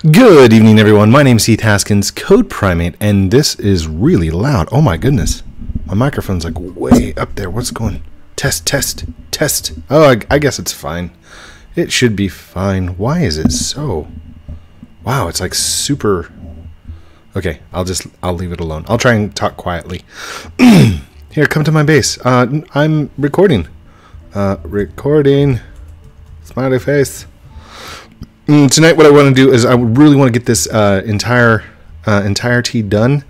Good evening, everyone. My name is Heath Haskins, Code Prime 8, and this is really loud. Oh my goodness. My microphone's like way up there. What's going Test, test, test. Oh, I, I guess it's fine. It should be fine. Why is it so? Wow, it's like super... Okay, I'll just, I'll leave it alone. I'll try and talk quietly. Here, come to my base. Uh, I'm recording. Uh, recording. Smiley face. Mm, tonight, what I want to do is I really want to get this uh, entire uh, entirety done,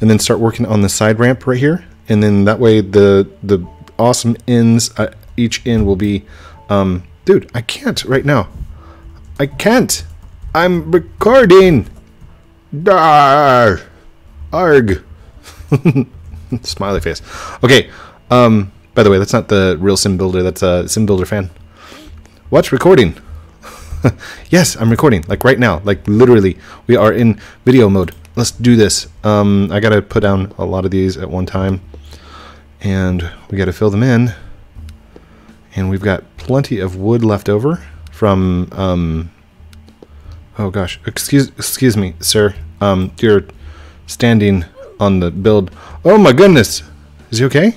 and then start working on the side ramp right here, and then that way the the awesome ends uh, each end will be, um, dude, I can't right now. I can't. I'm recording. Dar, arg. Smiley face. Okay. Um. By the way, that's not the real Sim Builder. That's a Sim Builder fan. Watch recording? yes, I'm recording. Like right now. Like literally, we are in video mode. Let's do this. Um, I gotta put down a lot of these at one time, and we gotta fill them in. And we've got plenty of wood left over from. Um, oh gosh, excuse excuse me, sir. Um, you're standing on the build. Oh my goodness, is he okay?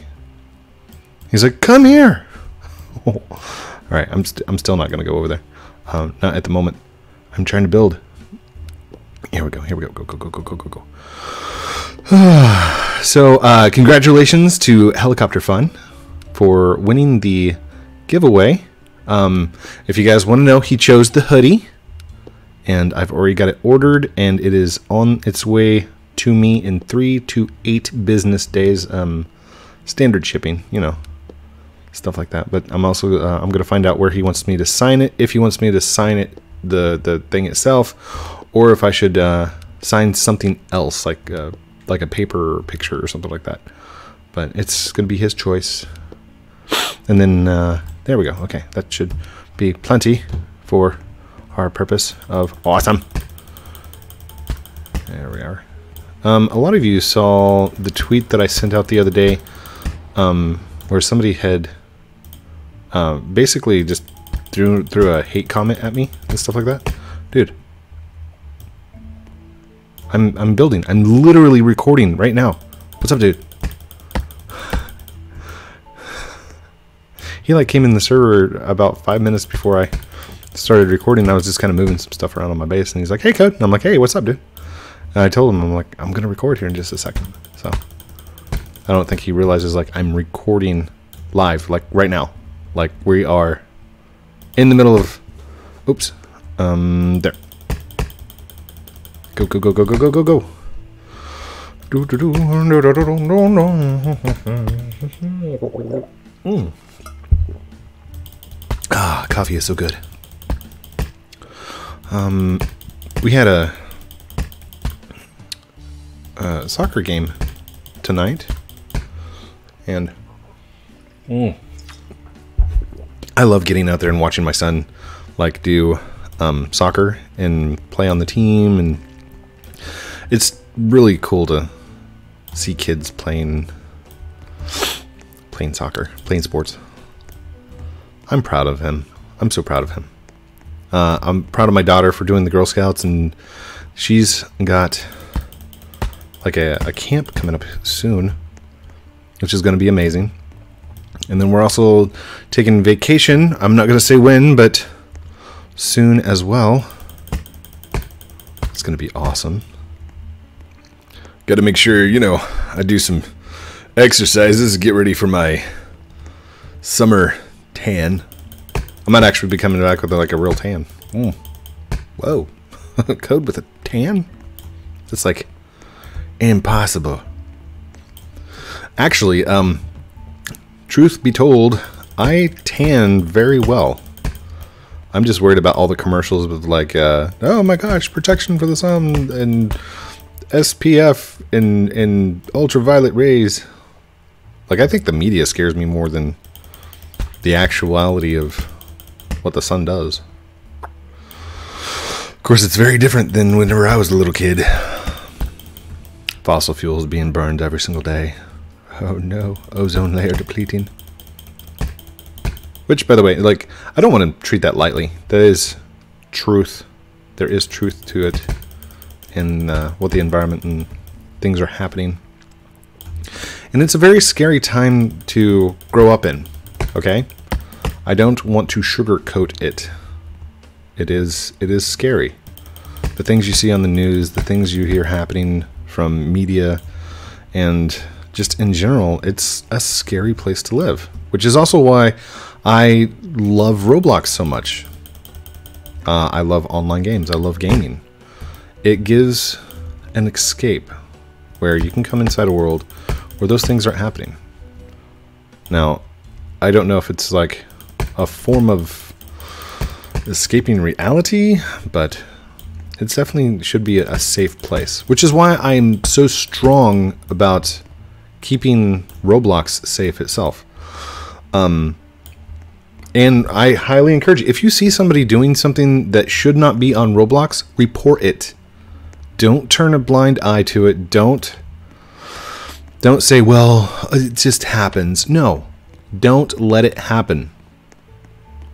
He's like, come here. All right, I'm st I'm still not gonna go over there. Um, not at the moment. I'm trying to build. Here we go. Here we go. Go, go, go, go, go, go, go. so, uh, congratulations to Helicopter Fun for winning the giveaway. Um, if you guys want to know, he chose the hoodie, and I've already got it ordered, and it is on its way to me in three to eight business days. Um, standard shipping, you know, stuff like that. But I'm also uh, I'm gonna find out where he wants me to sign it. If he wants me to sign it, the the thing itself, or if I should uh, sign something else, like uh, like a paper or picture or something like that. But it's gonna be his choice. And then uh, there we go. Okay, that should be plenty for our purpose of awesome. There we are. Um, a lot of you saw the tweet that I sent out the other day, um, where somebody had uh, basically just threw threw a hate comment at me and stuff like that. Dude, I'm I'm building. I'm literally recording right now. What's up, dude? He like came in the server about five minutes before I started recording. I was just kind of moving some stuff around on my base, and he's like, "Hey, code." And I'm like, "Hey, what's up, dude?" And I told him, I'm like, "I'm gonna record here in just a second. So I don't think he realizes like I'm recording live, like right now. Like, we are in the middle of... Oops. Um, there. Go, go, go, go, go, go, go, go. Mm. Ah, coffee is so good. Um, we had a, a soccer game tonight, and mm. I love getting out there and watching my son like do um, soccer and play on the team, and it's really cool to see kids playing playing soccer, playing sports. I'm proud of him. I'm so proud of him. Uh, I'm proud of my daughter for doing the Girl Scouts, and she's got like a, a camp coming up soon, which is going to be amazing. And then we're also taking vacation. I'm not going to say when, but soon as well. It's going to be awesome. Got to make sure, you know, I do some exercises, get ready for my summer tan. I might actually be coming back with like a real tan. Mm. Whoa. Code with a tan? It's like impossible. Actually, um, truth be told, I tan very well. I'm just worried about all the commercials with like, uh, oh my gosh, protection for the sun and SPF and, and ultraviolet rays. Like, I think the media scares me more than the actuality of what the sun does. Of course, it's very different than whenever I was a little kid. Fossil fuels being burned every single day. Oh no, ozone layer depleting. Which, by the way, like, I don't want to treat that lightly. That is truth there is truth to it in uh, what the environment and things are happening. And it's a very scary time to grow up in, okay? I don't want to sugarcoat it. It is it is scary. The things you see on the news, the things you hear happening from media and just in general, it's a scary place to live, which is also why I love Roblox so much. Uh, I love online games. I love gaming. It gives an escape where you can come inside a world where those things aren't happening. Now, I don't know if it's like a form of escaping reality, but it definitely should be a safe place, which is why I'm so strong about keeping Roblox safe itself. Um, and I highly encourage you, if you see somebody doing something that should not be on Roblox, report it. Don't turn a blind eye to it. Don't don't say, "Well, it just happens." No. Don't let it happen.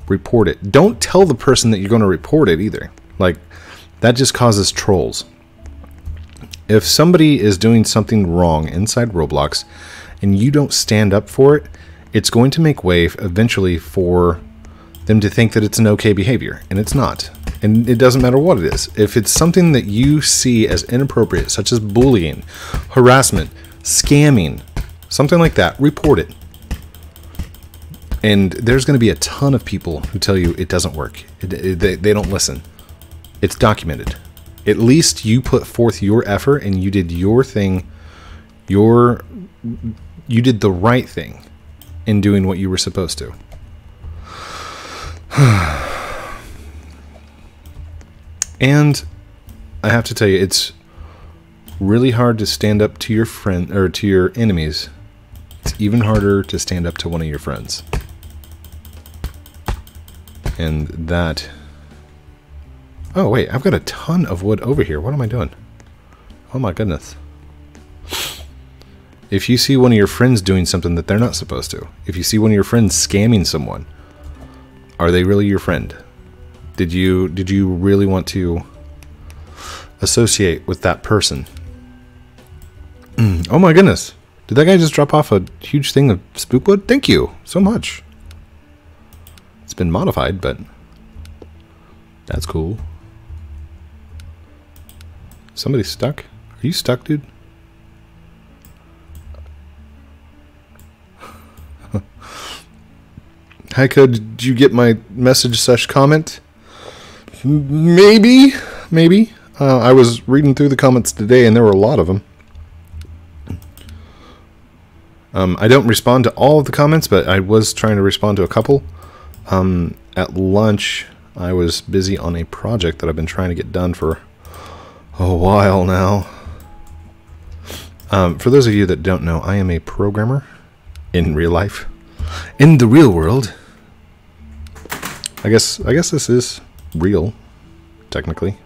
Report it. Don't tell the person that you're going to report it either. Like that just causes trolls. If somebody is doing something wrong inside Roblox and you don't stand up for it, it's going to make way eventually for them to think that it's an okay behavior, and it's not. And it doesn't matter what it is. If it's something that you see as inappropriate, such as bullying, harassment, scamming, something like that, report it. And there's going to be a ton of people who tell you it doesn't work. It, it, they, they don't listen. It's documented. At least you put forth your effort and you did your thing. Your you did the right thing in doing what you were supposed to. and I have to tell you, it's really hard to stand up to your friend or to your enemies. It's even harder to stand up to one of your friends. And that Oh, wait, I've got a ton of wood over here. What am I doing? Oh my goodness. If you see one of your friends doing something that they're not supposed to, if you see one of your friends scamming someone, are they really your friend? Did you did you really want to associate with that person? Mm, oh my goodness. Did that guy just drop off a huge thing of spookwood? Thank you so much. It's been modified, but that's cool. Somebody stuck? Are you stuck, dude? Heiko, did you get my message slash comment? Maybe, maybe. Uh, I was reading through the comments today, and there were a lot of them. Um, I don't respond to all of the comments, but I was trying to respond to a couple. Um, at lunch, I was busy on a project that I've been trying to get done for a while now. Um, for those of you that don't know, I am a programmer in real life, in the real world. I guess I guess this is real, technically.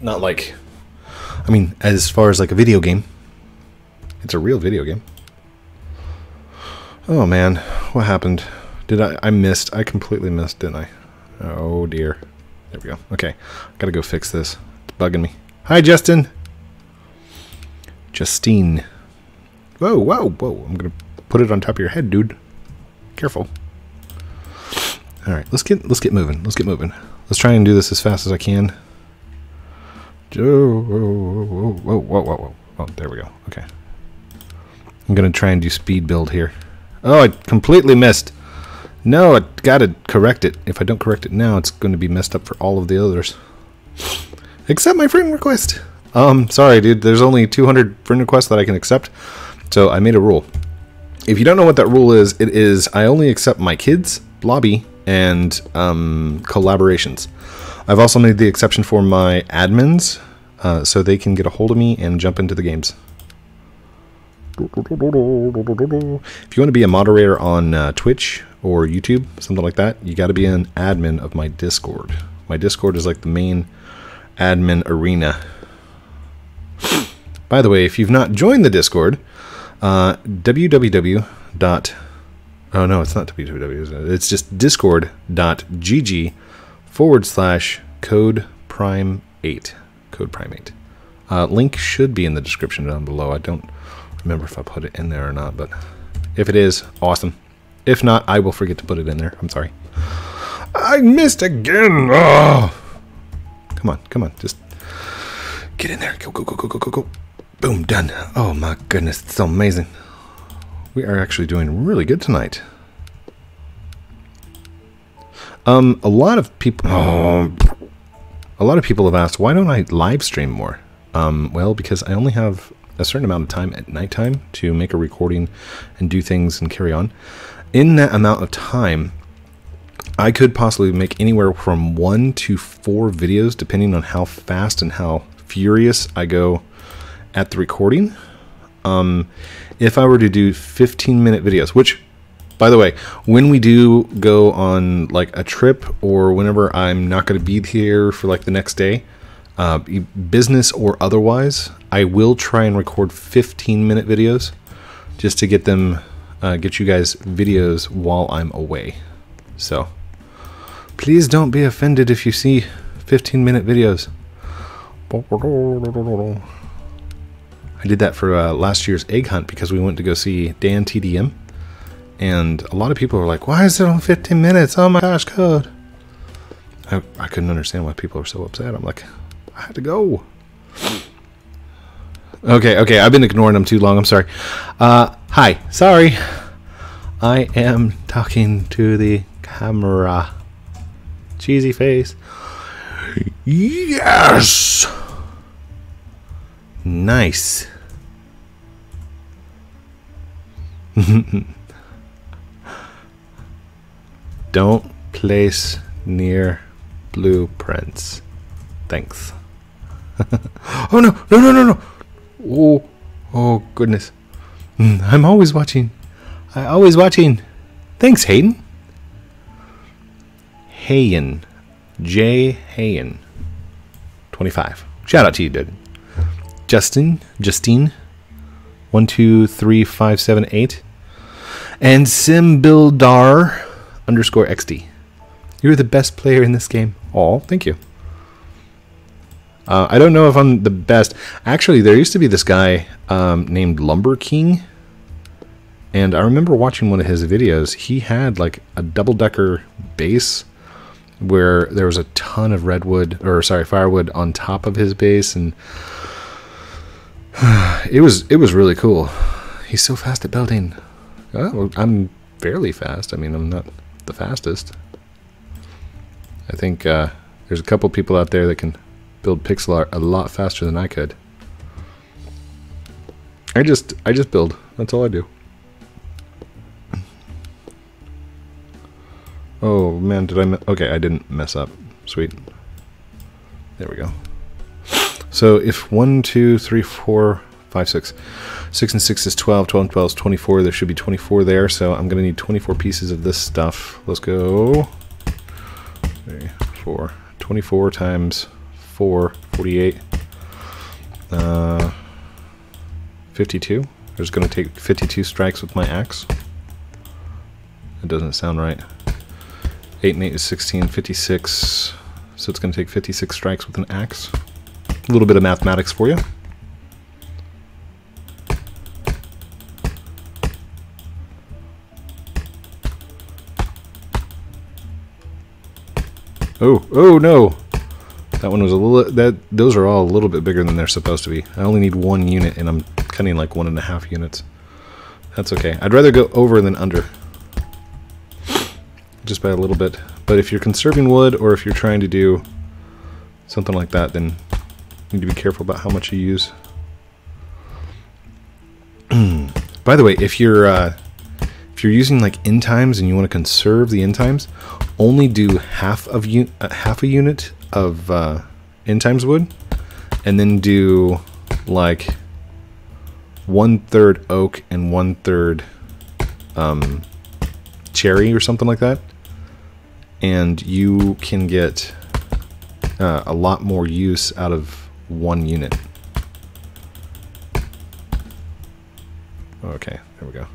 Not like, I mean, as far as like a video game, it's a real video game. Oh man, what happened? Did I? I missed. I completely missed, didn't I? Oh dear. There we go. Okay, gotta go fix this bugging me. Hi, Justin. Justine. Whoa, whoa, whoa. I'm going to put it on top of your head, dude. Careful. All right, let's get let's get moving. Let's get moving. Let's try and do this as fast as I can. Whoa, whoa, whoa, whoa, whoa, whoa, whoa. Oh, there we go. Okay. I'm going to try and do speed build here. Oh, I completely missed. No, I got to correct it. If I don't correct it now, it's going to be messed up for all of the others. Accept my friend request. Um, sorry, dude. There's only 200 friend requests that I can accept. So I made a rule. If you don't know what that rule is, it is I only accept my kids, Blobby, and um, collaborations. I've also made the exception for my admins, uh, so they can get a hold of me and jump into the games. If you want to be a moderator on uh, Twitch or YouTube, something like that, you got to be an admin of my Discord. My Discord is like the main admin arena. By the way, if you've not joined the Discord, uh, www. Dot, oh no, it's not www. It's just discord.gg forward slash Code Prime 8. Code Prime 8. Uh, link should be in the description down below. I don't remember if I put it in there or not, but if it is, awesome. If not, I will forget to put it in there. I'm sorry. I missed again. Oh. Come on, come on. Just get in there. Go, go, go, go, go, go, go. Boom, done. Oh my goodness, it's so amazing. We are actually doing really good tonight. Um, a lot of people, oh, a lot of people have asked, why don't I live stream more? Um, well, because I only have a certain amount of time at nighttime to make a recording and do things and carry on. In that amount of time, I could possibly make anywhere from one to four videos, depending on how fast and how furious I go at the recording. Um, if I were to do 15 minute videos, which, by the way, when we do go on like a trip or whenever I'm not going to be here for like the next day, uh, business or otherwise, I will try and record 15 minute videos just to get them, uh, get you guys videos while I'm away. So please don't be offended if you see 15 minute videos. I did that for uh, last year's egg hunt because we went to go see Dan TDM. And a lot of people were like, why is it on 15 minutes? Oh my gosh, code. I, I couldn't understand why people are so upset. I'm like, I had to go. Okay, okay, I've been ignoring them too long. I'm sorry. Uh, hi, sorry. I am talking to the camera. Cheesy face. Yes! Nice. Don't place near blueprints. Thanks. oh no, no, no, no, no. Oh, oh goodness. Mm, I'm always watching. I always watching. Thanks, Hayden. Hayen. J. Hayen. 25. Shout out to you, dude. Justin. Justine. 1, 2, 3, 5, 7, 8. And Simbildar underscore XD. You're the best player in this game. Oh, thank you. Uh, I don't know if I'm the best. Actually, there used to be this guy um, named Lumber King, and I remember watching one of his videos. He had like a double decker base where there was a ton of redwood or sorry firewood on top of his base, and it was it was really cool. He's so fast at building. I'm fairly fast. I mean, I'm not the fastest. I think uh, there's a couple people out there that can build pixel art a lot faster than I could. I just I just build. That's all I do. Man, did I? okay, I didn't mess up. Sweet. There we go. So if one, two, three, four, five, six, six and six is 12, 12 and 12 is 24. There should be 24 there, so I'm gonna need 24 pieces of this stuff. Let's go. Three, four. 24 times 4, 48, uh, 52. I'm just going to take 52 strikes with my axe. It doesn't sound right. 8 and 8 is 16, 56. So it's going to take 56 strikes with an axe. A little bit of mathematics for you. Oh, oh no! That one was a little, that, those are all a little bit bigger than they're supposed to be. I only need one unit and I'm cutting like one and a half units. That's okay. I'd rather go over than under. Just by a little bit. But if you're conserving wood or if you're trying to do something like that, then you need to be careful about how much you use. by the way, if you're uh, if you're using like end times and you want to conserve the end times, only do half of un uh, half a unit of uh, end times wood, and then do like one third oak and one third um, cherry or something like that, and you can get uh, a lot more use out of one unit. Okay, there we go.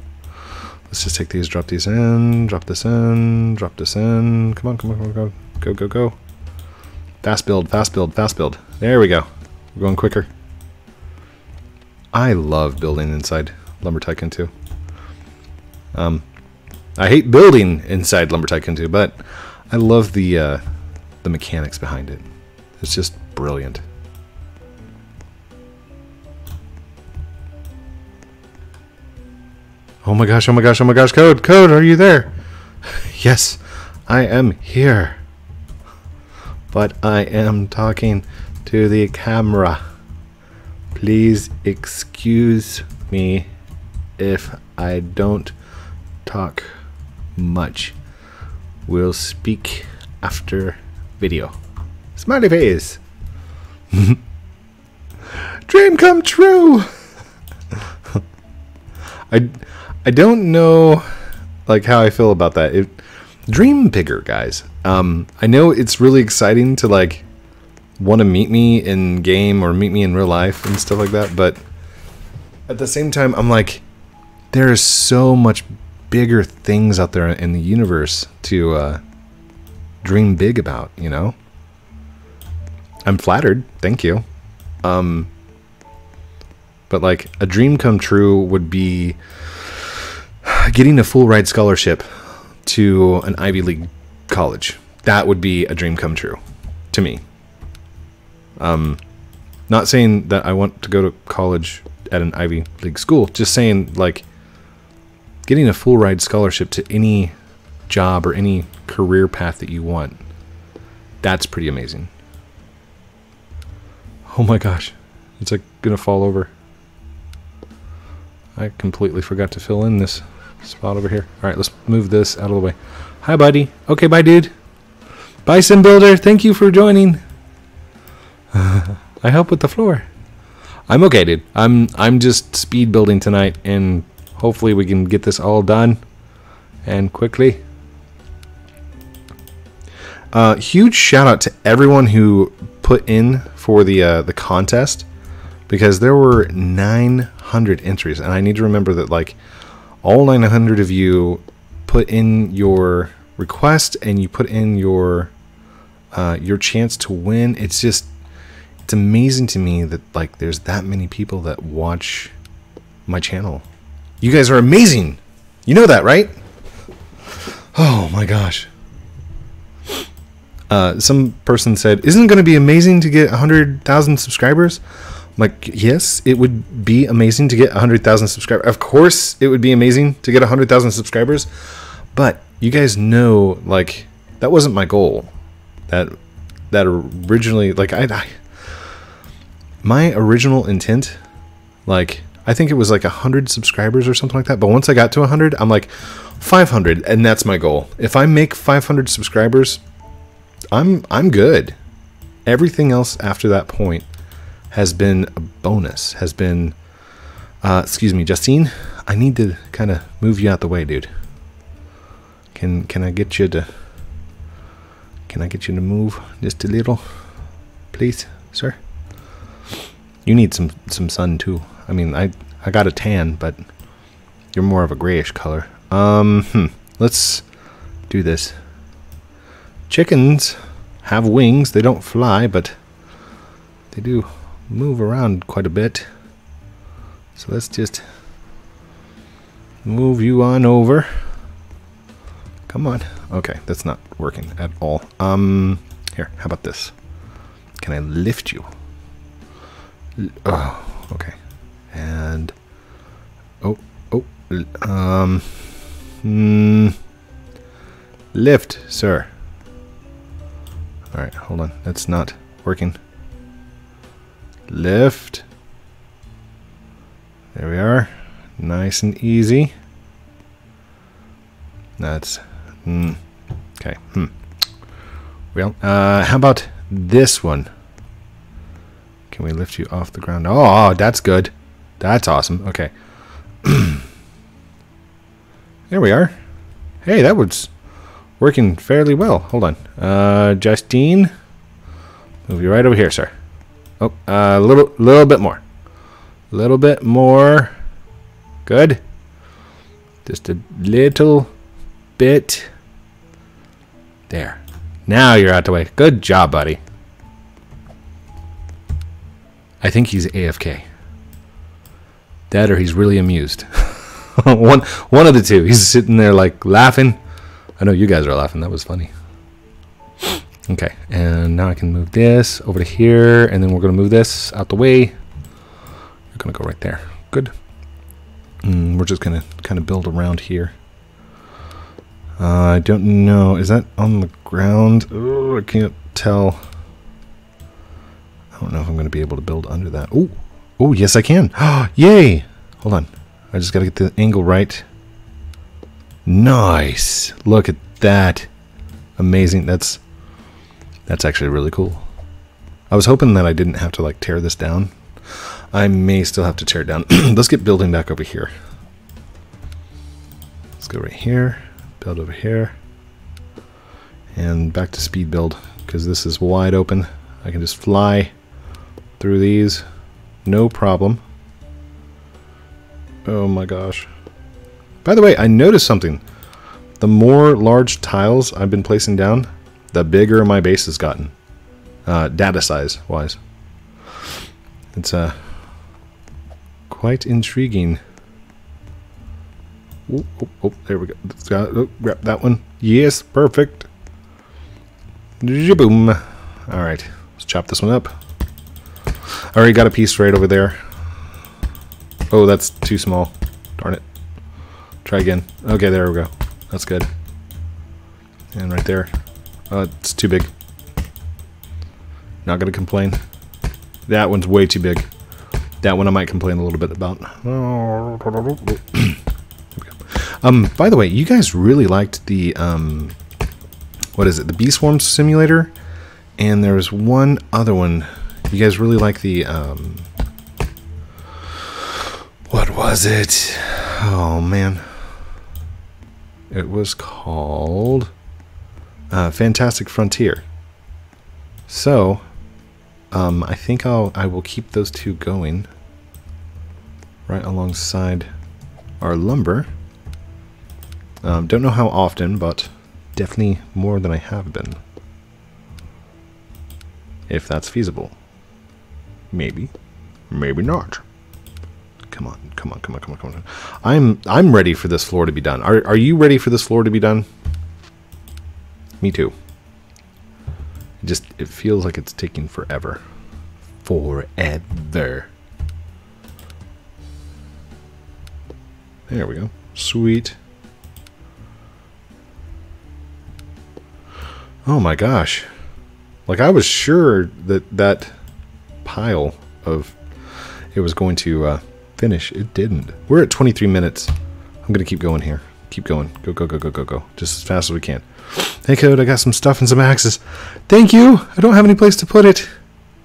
Let's just take these, drop these in, drop this in, drop this in. Come on, come on, come on, go, go, go, go. Fast build, fast build, fast build. There we go. We're going quicker. I love building inside Lumber Tycoon 2. Um, I hate building inside Lumber Tycoon 2, but I love the uh, the mechanics behind it. It's just brilliant. Oh my gosh, oh my gosh, oh my gosh, Code, Code, are you there? yes, I am here. But I am talking to the camera. Please excuse me if I don't talk much. We'll speak after video. Smiley face. Dream come true. I I don't know like how I feel about that. It, dream bigger, guys. Um, I know it's really exciting to like want to meet me in game or meet me in real life and stuff like that, but at the same time, I'm like, there is so much bigger things out there in the universe to uh, dream big about. You know, I'm flattered. Thank you. Um, but like a dream come true would be getting a full ride scholarship to an Ivy League college. That would be a dream come true to me. Um, not saying that I want to go to college at an Ivy League school, just saying like getting a full ride scholarship to any job or any career path that you want. That's pretty amazing. Oh my gosh. It's like gonna fall over. I completely forgot to fill in this spot over here. Alright, let's move this out of the way. Hi, buddy. Okay, bye, dude. Sim Builder. Thank you for joining. I help with the floor. I'm okay, dude. I'm I'm just speed building tonight, and hopefully we can get this all done and quickly. Uh, huge shout out to everyone who put in for the uh, the contest because there were 900 entries, and I need to remember that like all 900 of you put in your request and you put in your uh, your chance to win. It's just it's amazing to me that like there's that many people that watch my channel. You guys are amazing. You know that, right? Oh my gosh. Uh, some person said, "Isn't it going to be amazing to get 100,000 subscribers?" I'm like, yes, it would be amazing to get 100,000 subscribers. Of course, it would be amazing to get 100,000 subscribers. But you guys know, like, that wasn't my goal. That that originally, like, I, I my original intent, like, I think it was like 100 subscribers or something like that. But once I got to 100, I'm like, 500, and that's my goal. If I make 500 subscribers, I'm I'm good. Everything else after that point has been a bonus, has been, uh, excuse me, Justine, I need to kind of move you out the way, dude. Can, can I get you to, can I get you to move just a little, please, sir? You need some, some sun too. I mean, I, I got a tan, but you're more of a grayish color. Um, hmm, let's do this. Chickens have wings. They don't fly, but they do move around quite a bit. So let's just move you on over. Come on. Okay, that's not working at all. Um, here, how about this? Can I lift you? oh, okay. And, oh, oh, um, hmm, lift, sir. All right, hold on. That's not working. Lift. There we are. Nice and easy. That's... Mm, okay. Hmm. Well, uh, how about this one? Can we lift you off the ground? Oh, that's good. That's awesome. Okay. there we are. Hey, that was working fairly well. Hold on. Uh, Justine, move you right over here, sir. Oh, a uh, little, little bit more. A little bit more. Good. Just a little bit. There. Now you're out the way. Good job, buddy. I think he's AFK. That or he's really amused. one one of the two. He's sitting there like laughing. I know you guys are laughing. That was funny. Okay, and now I can move this over to here, and then we're to move this out the way. We're to go right there. Good. Mm, we're just to kind of build around here. Uh, I don't know. Is that on the ground? I can't tell. I don't know if I'm to be able to build under that. Oh, oh, yes, I can. Yay! Hold on. I just got to get the angle right. Nice. Look at that. Amazing. That's that's actually really cool. I was hoping that I didn't have to like tear this down. I may still have to tear it down. Let's get building back over here. Let's go right here, build over here, and back to speed build because this is wide open. I can just fly through these, no problem. Oh my gosh. By the way, I noticed something. The more large tiles I've been placing down, the bigger my base has gotten. Uh, data size wise. It's uh, quite intriguing. Oh, oh, oh there we go. Oh, grab that one. Yes, perfect. Boom. All right, let's chop this one up. I already got a piece right over there. Oh, that's too small. Darn it. Try again. Okay, there we go. That's good. And right there. Uh, it's too big. Not gonna complain. That one's way too big. That one I might complain a little bit about. um, by the way, you guys really liked the um, what is it? The Bee Swarm Simulator, and there was one other one. You guys really like the um, what was it? Oh man, it was called uh, Fantastic Frontier. So, um, I think I'll I will keep those two going right alongside our lumber. Um, don't know how often, but definitely more than I have been. If that's feasible. Maybe. Maybe not. Come on, come on, come on, come on, come on. I'm I'm ready for this floor to be done. Are are you ready for this floor to be done? Me too. It just, it feels like it's taking forever. Forever. There we go. Sweet. Oh my gosh. Like I was sure that that pile of it was going to uh, finish. It didn't. We're at 23 minutes. I'm going to keep going here. Keep going. Go, go, go, go, go, go. Just as fast as we can. Hey, Code, I got some stuff and some axes. Thank you! I don't have any place to put it.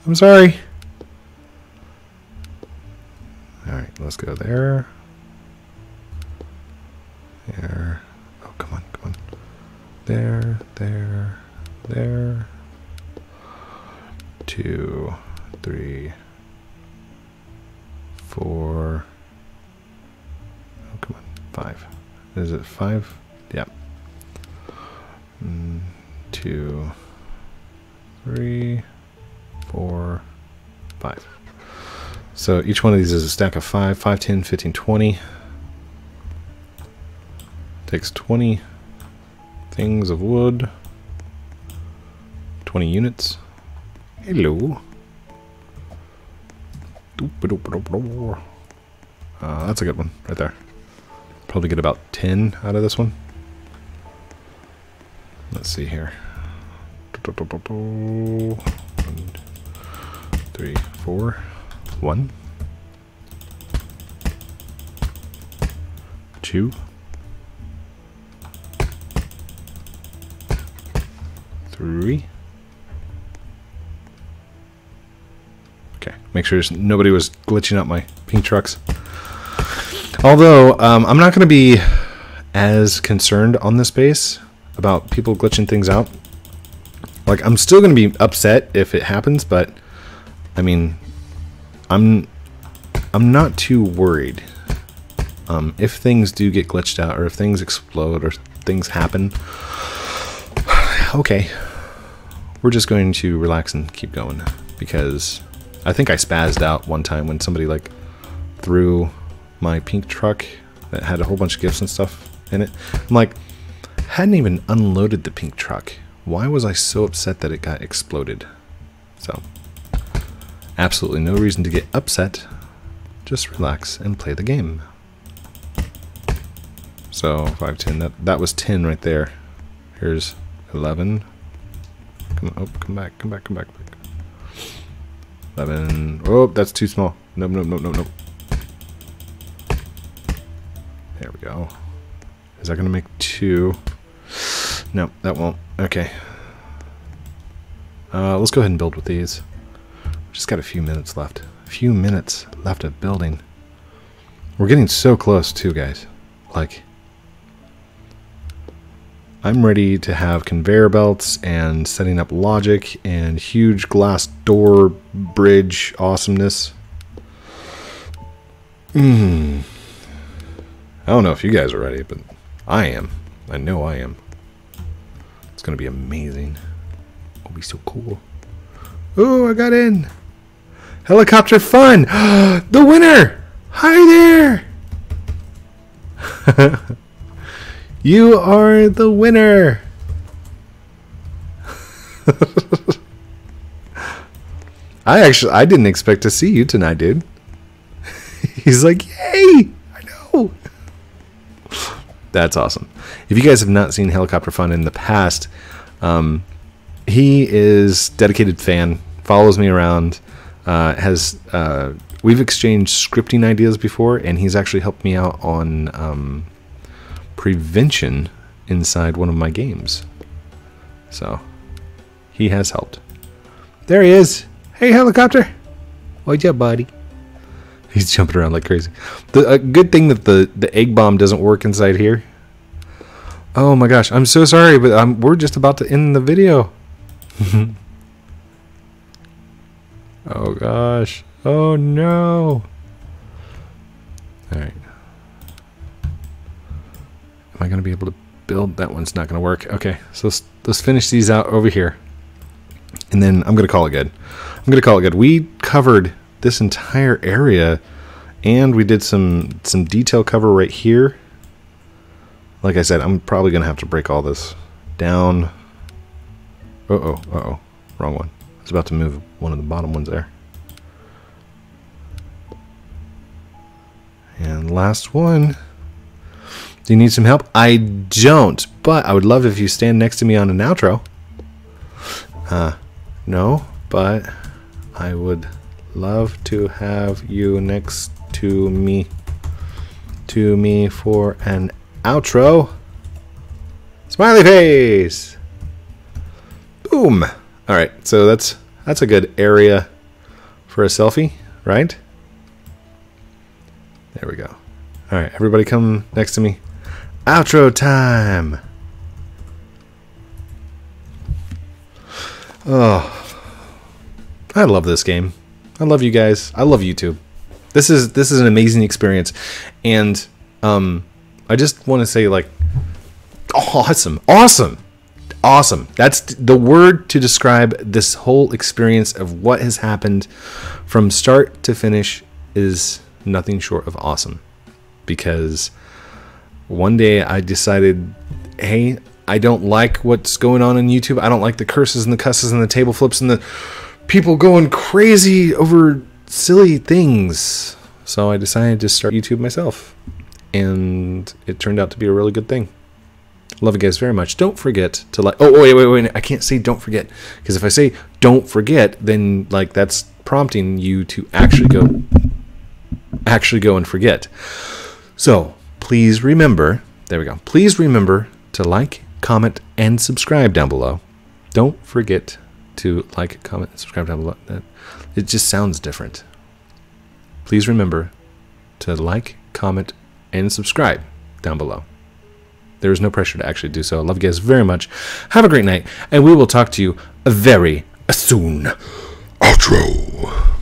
I'm sorry. Alright, let's go there. There. Oh, come on, come on. There, there, there. Two, three, four. Oh, come on. Five. Is it five? Yeah. Mm, two, three, four, five. So each one of these is a stack of 5, 5, 10, 15, 20. Takes 20 things of wood. 20 units. Hello. Uh, that's a good one, right there. Probably get about 10 out of this one. Let's see here. One, three, four, one, two, three. Okay, make sure nobody was glitching up my pink trucks. Although, um, I'm not going to be as concerned on this base about people glitching things out. Like, I'm still going to be upset if it happens, but, I mean, I'm, I'm not too worried. Um, if things do get glitched out, or if things explode, or things happen, okay, we're just going to relax and keep going, because I think I spazzed out one time when somebody like threw my pink truck that had a whole bunch of gifts and stuff in it. I'm like, hadn't even unloaded the pink truck. Why was I so upset that it got exploded? So, absolutely no reason to get upset. Just relax and play the game. So, 5, 10, that, that was 10 right there. Here's 11. Come, oh, come back, come back, come back. 11. Oh, that's too small. Nope, nope, nope, nope, nope. There we go. Is that going to make two? No, that won't. Okay. Uh, let's go ahead and build with these. Just got a few minutes left. A few minutes left of building. We're getting so close too, guys. Like, I'm ready to have conveyor belts and setting up logic and huge glass door bridge awesomeness. Hmm. I don't know if you guys are ready, but I am. I know I am. It's going to be amazing. It'll be so cool. Oh, I got in. Helicopter fun. the winner. Hi there. you are the winner. I actually I didn't expect to see you tonight, dude. He's like, "Yay! I know." That's awesome. If you guys have not seen Helicopter Fun in the past, um, he is dedicated fan, follows me around, uh, has uh, we've exchanged scripting ideas before, and he's actually helped me out on um, prevention inside one of my games. So he has helped. There he is. Hey, helicopter. What's up, buddy? He's jumping around like crazy. The a good thing that the the egg bomb doesn't work inside here. Oh my gosh, I'm so sorry, but um, we're just about to end the video. oh gosh. Oh no. All right. Am I gonna be able to build? That one's not gonna work. Okay, so let's let's finish these out over here, and then I'm gonna call it good. I'm gonna call it good. We covered this entire area and we did some some detail cover right here like I said I'm probably gonna have to break all this down uh oh uh oh wrong one I was about to move one of the bottom ones there and last one do you need some help? I don't but I would love if you stand next to me on an outro. Uh no but I would love to have you next to me to me for an outro. Smiley face! Boom! All right so that's that's a good area for a selfie right? There we go. All right everybody come next to me outro time. Oh. I love this game. I love you guys. I love YouTube. This is this is an amazing experience, and um, I just want to say like, awesome, awesome, awesome. That's the word to describe this whole experience of what has happened from start to finish is nothing short of awesome, because one day I decided, hey, I don't like what's going on on YouTube. I don't like the curses and the cusses and the table flips and the people going crazy over silly things. So I decided to start YouTube myself. And it turned out to be a really good thing. Love you guys very much. Don't forget to like. Oh, wait, wait, wait. I can't say don't forget. Because if I say don't forget, then like that's prompting you to actually go. Actually go and forget. So please remember. There we go. Please remember to like, comment, and subscribe down below. Don't forget to like, comment, and subscribe down below. It just sounds different. Please remember to like, comment, and subscribe down below. There is no pressure to actually do so. I love you guys very much. Have a great night, and we will talk to you very soon. Outro.